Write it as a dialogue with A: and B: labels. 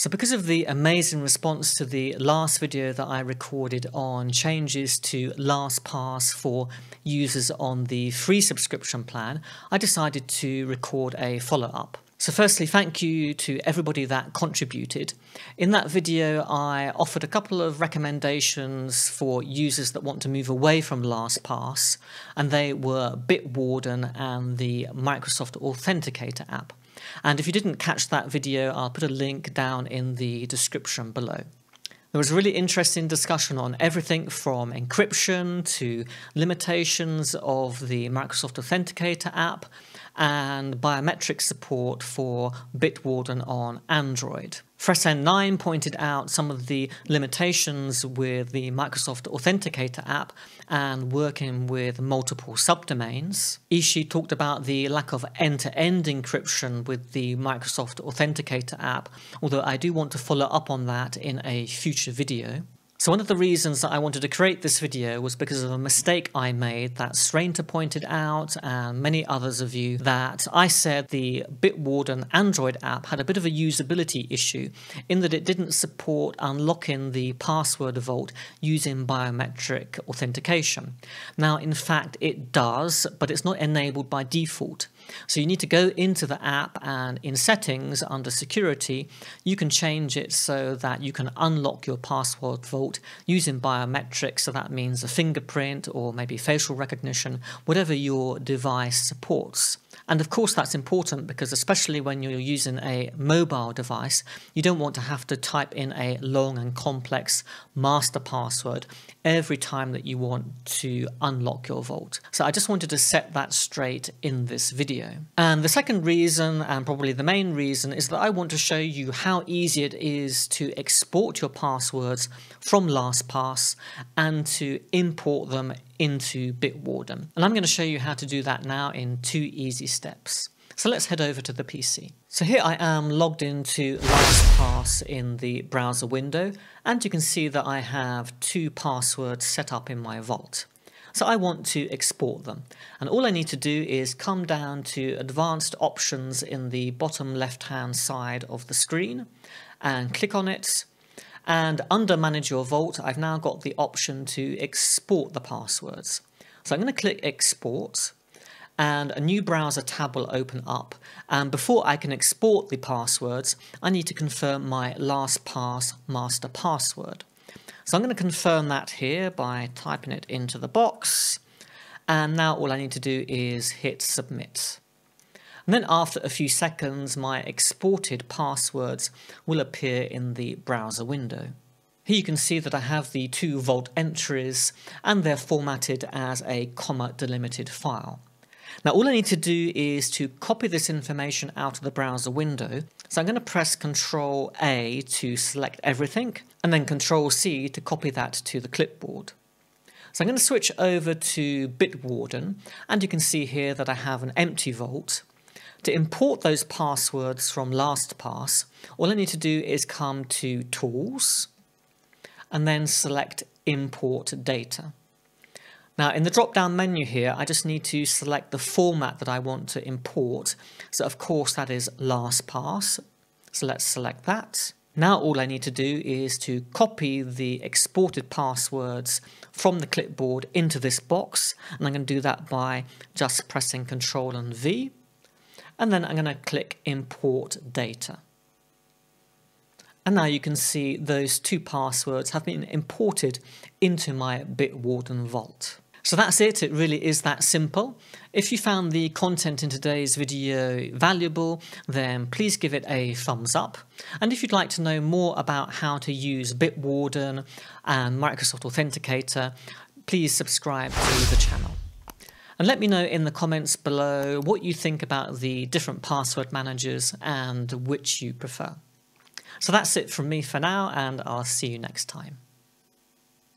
A: So because of the amazing response to the last video that I recorded on changes to LastPass for users on the free subscription plan, I decided to record a follow-up. So firstly, thank you to everybody that contributed. In that video, I offered a couple of recommendations for users that want to move away from LastPass, and they were Bitwarden and the Microsoft Authenticator app. And if you didn't catch that video, I'll put a link down in the description below. There was a really interesting discussion on everything from encryption to limitations of the Microsoft Authenticator app and biometric support for Bitwarden on Android. FreshN9 pointed out some of the limitations with the Microsoft Authenticator app and working with multiple subdomains. Ishi talked about the lack of end-to-end encryption with the Microsoft Authenticator app, although I do want to follow up on that in a future video. So one of the reasons that I wanted to create this video was because of a mistake I made that Srainta pointed out and many others of you that I said the Bitwarden Android app had a bit of a usability issue in that it didn't support unlocking the password vault using biometric authentication. Now in fact it does but it's not enabled by default. So you need to go into the app and in settings under security, you can change it so that you can unlock your password vault using biometrics. So that means a fingerprint or maybe facial recognition, whatever your device supports. And of course, that's important because, especially when you're using a mobile device, you don't want to have to type in a long and complex master password every time that you want to unlock your vault. So, I just wanted to set that straight in this video. And the second reason, and probably the main reason, is that I want to show you how easy it is to export your passwords from LastPass and to import them into Bitwarden. And I'm going to show you how to do that now in two easy steps. So let's head over to the PC. So here I am logged into LastPass in the browser window, and you can see that I have two passwords set up in my vault. So I want to export them. And all I need to do is come down to advanced options in the bottom left hand side of the screen and click on it and under Manage Your Vault, I've now got the option to export the passwords. So I'm going to click Export and a new browser tab will open up. And before I can export the passwords, I need to confirm my LastPass master password. So I'm going to confirm that here by typing it into the box. And now all I need to do is hit submit. And then after a few seconds, my exported passwords will appear in the browser window. Here you can see that I have the two vault entries and they're formatted as a comma delimited file. Now all I need to do is to copy this information out of the browser window. So I'm going to press Ctrl A to select everything and then Ctrl C to copy that to the clipboard. So I'm going to switch over to Bitwarden and you can see here that I have an empty vault to import those passwords from LastPass, all I need to do is come to Tools and then select Import Data. Now in the drop down menu here, I just need to select the format that I want to import. So of course that is LastPass. So let's select that. Now all I need to do is to copy the exported passwords from the clipboard into this box. And I'm going to do that by just pressing Ctrl and V and then I'm going to click import data. And now you can see those two passwords have been imported into my Bitwarden vault. So that's it, it really is that simple. If you found the content in today's video valuable, then please give it a thumbs up. And if you'd like to know more about how to use Bitwarden and Microsoft Authenticator, please subscribe to the channel. And let me know in the comments below what you think about the different password managers and which you prefer. So that's it from me for now, and I'll see you next time.